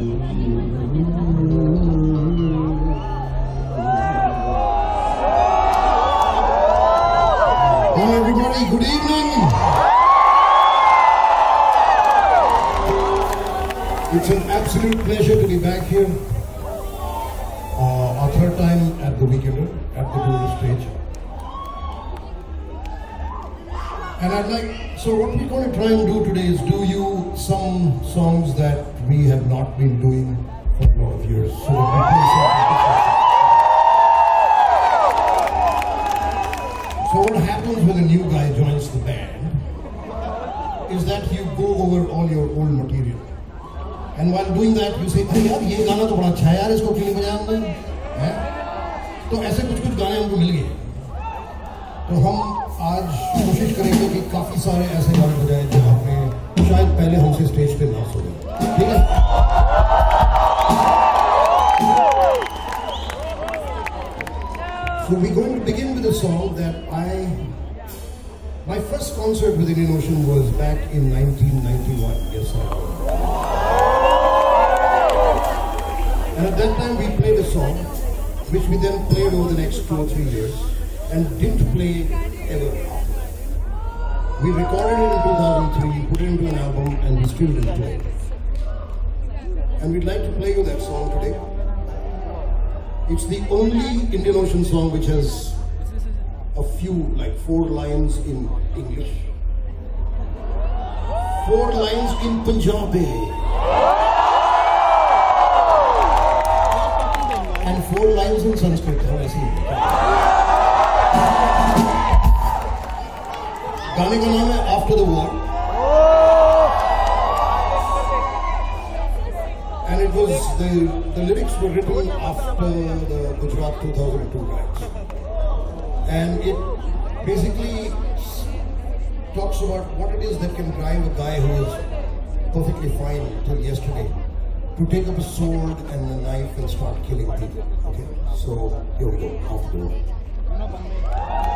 Hi everybody, good evening. It's an absolute pleasure to be back here. Uh, our third time at the Weekender, at the Dewarists stage. And I'd like, so what we're going to try and do today is do you some songs that we have not been doing for a lot of years. So that we play some So what happens when a new guy joins the band is that you go over all your old material. And while doing that, you say, अरे यार ये गाना तो बड़ा अच्छा है यार इसको क्यों नहीं बजाया हमने हैं? तो ऐसे कुछ कुछ गाने हमको मिल गए तो हम आज कोशिश करेंगे कि काफी सारे ऐसे गाने बजाएं जो आपने शायद पहले हमसे स्टेज पे ना सुने ठीक है So we're going to begin with a song that I. My first concert with Indian Ocean was back in 1991. Yes, I was. And at that time, we played a song which we then played over the next two or three years and didn't play ever after that. We recorded it in 2003, put it into an album, and didn't it. And we'd like to play you that song today. It's the only Indian Ocean song which has a few, like four lines in English, four lines in Punjabi, and four lines in Sanskrit. How I see it. after the war. And it was, the, the lyrics were written after the Gujarat 2002 riots. And it basically talks about what it is that can drive a guy who is perfectly fine till yesterday to take up a sword and a knife and start killing people. Okay, so here we go, after the war.